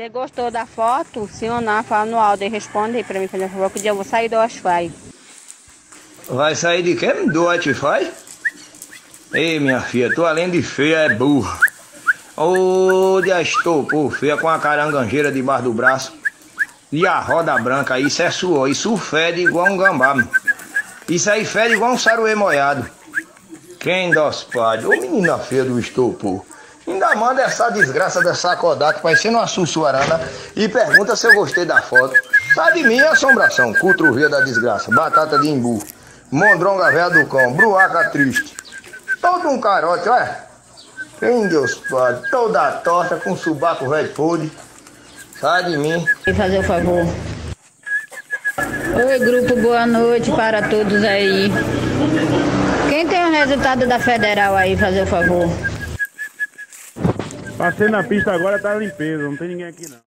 Você gostou da foto? Sim ou não? Fala no áudio e responde aí pra mim, por favor, que dia eu vou sair do Wi-Fi. Vai sair de quê? Do Wi-Fi? Ei, minha filha, tu além de feia é burra. Ô, de estopou, feia com a caranganjeira debaixo do braço. E a roda branca, isso é suor, isso fede igual um gambá. Meu. Isso aí fede igual um saruê molhado. Quem dos padres? Ô menina feia do estopor. Manda essa desgraça dessa Kodak parecendo uma sussuarana e pergunta se eu gostei da foto. Sai de mim, assombração, cutrovia da desgraça, batata de imbu, mondronga velha do cão, bruaca triste. Todo um carote, olha. Quem Deus pode, toda torta com subaco velho podre. Sai de mim. E fazer o favor. Oi, grupo, boa noite para todos aí. Quem tem o resultado da federal aí, fazer o favor? Passei na pista agora, tá limpeza, não tem ninguém aqui não.